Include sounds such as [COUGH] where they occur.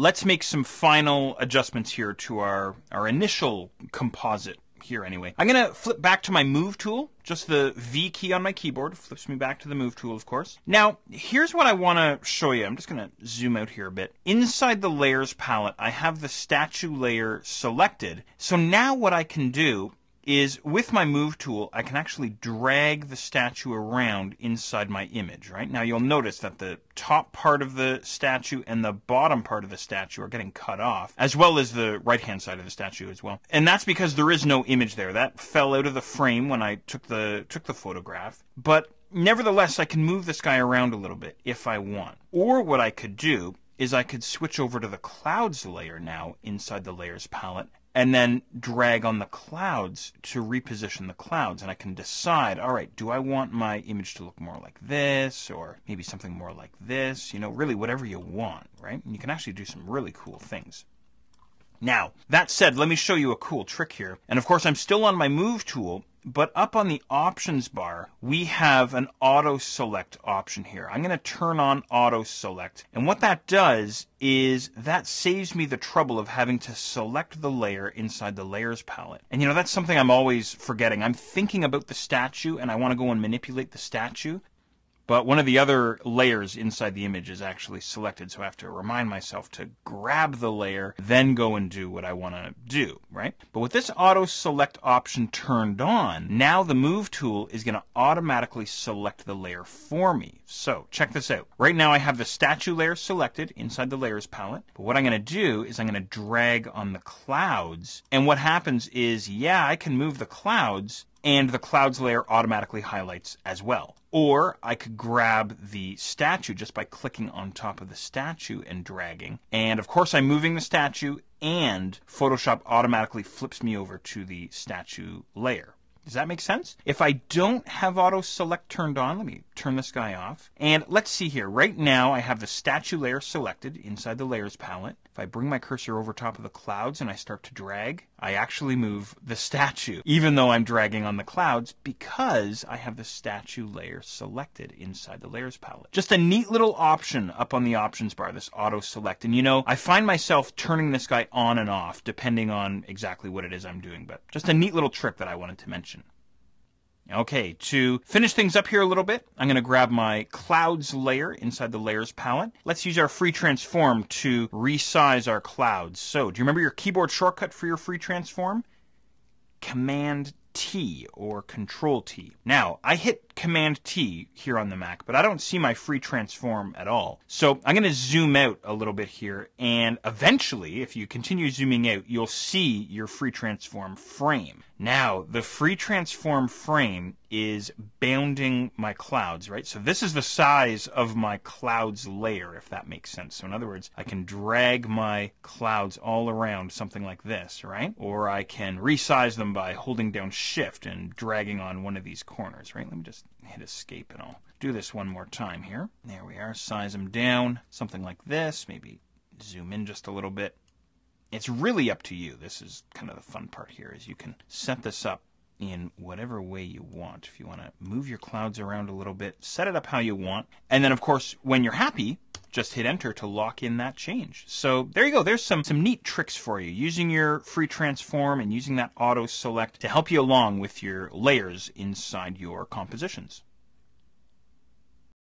let's make some final adjustments here to our, our initial composite here anyway. I'm going to flip back to my move tool. Just the V key on my keyboard flips me back to the move tool, of course. Now, here's what I want to show you. I'm just going to zoom out here a bit. Inside the layers palette, I have the statue layer selected. So now what I can do is with my move tool, I can actually drag the statue around inside my image, right? Now you'll notice that the top part of the statue and the bottom part of the statue are getting cut off, as well as the right hand side of the statue as well. And that's because there is no image there. That fell out of the frame when I took the took the photograph. But nevertheless, I can move this guy around a little bit if I want. Or what I could do is I could switch over to the clouds layer now inside the layers palette and then drag on the clouds to reposition the clouds. And I can decide, all right, do I want my image to look more like this or maybe something more like this? You know, really whatever you want, right? And you can actually do some really cool things. Now, that said, let me show you a cool trick here. And of course, I'm still on my move tool, but up on the options bar, we have an auto select option here. I'm going to turn on auto select. And what that does is that saves me the trouble of having to select the layer inside the layers palette. And you know, that's something I'm always forgetting. I'm thinking about the statue and I want to go and manipulate the statue. But one of the other layers inside the image is actually selected, so I have to remind myself to grab the layer, then go and do what I want to do, right? But with this auto select option turned on, now the move tool is going to automatically select the layer for me. So check this out. Right now I have the statue layer selected inside the layers palette, but what I'm going to do is I'm going to drag on the clouds, and what happens is, yeah, I can move the clouds, and the clouds layer automatically highlights as well. Or I could grab the statue just by clicking on top of the statue and dragging. And of course, I'm moving the statue, and Photoshop automatically flips me over to the statue layer. Does that make sense? If I don't have auto select turned on, let me turn this guy off. And let's see here. Right now, I have the statue layer selected inside the layers palette. If I bring my cursor over top of the clouds and I start to drag, I actually move the statue, [LAUGHS] even though I'm dragging on the clouds because I have the statue layer selected inside the layers palette. Just a neat little option up on the options bar, this auto select. And you know, I find myself turning this guy on and off depending on exactly what it is I'm doing, but just a neat little trick that I wanted to mention. Okay, to finish things up here a little bit, I'm going to grab my clouds layer inside the layers palette. Let's use our free transform to resize our clouds. So, do you remember your keyboard shortcut for your free transform? Command T or Control T. Now, I hit Command T here on the Mac, but I don't see my free transform at all. So I'm going to zoom out a little bit here, and eventually, if you continue zooming out, you'll see your free transform frame. Now, the free transform frame is bounding my clouds, right? So this is the size of my clouds layer, if that makes sense. So in other words, I can drag my clouds all around something like this, right? Or I can resize them by holding down shift and dragging on one of these corners, right? Let me just hit escape and I'll do this one more time here. There we are, size them down, something like this, maybe zoom in just a little bit it's really up to you. This is kind of the fun part here is you can set this up in whatever way you want. If you want to move your clouds around a little bit, set it up how you want. And then of course, when you're happy, just hit enter to lock in that change. So there you go. There's some, some neat tricks for you using your free transform and using that auto select to help you along with your layers inside your compositions.